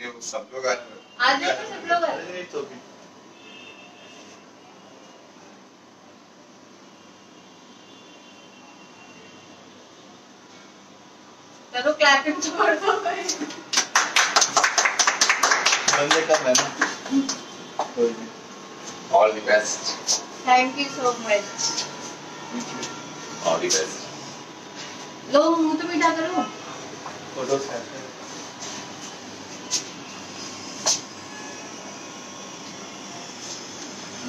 न्यू सब लोग आज आज तो सब लोग आज। नहीं तो भी। चलो क्लैपिंग छोड़ दो। बंदे का मेहनत all the best thank you so much all the best लो मुँह तो मीठा करो। Photo set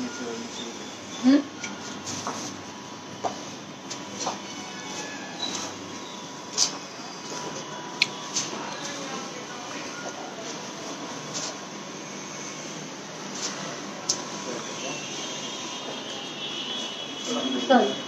ですよ、y o u t そうです。Gracias.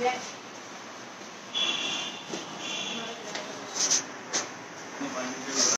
Yes.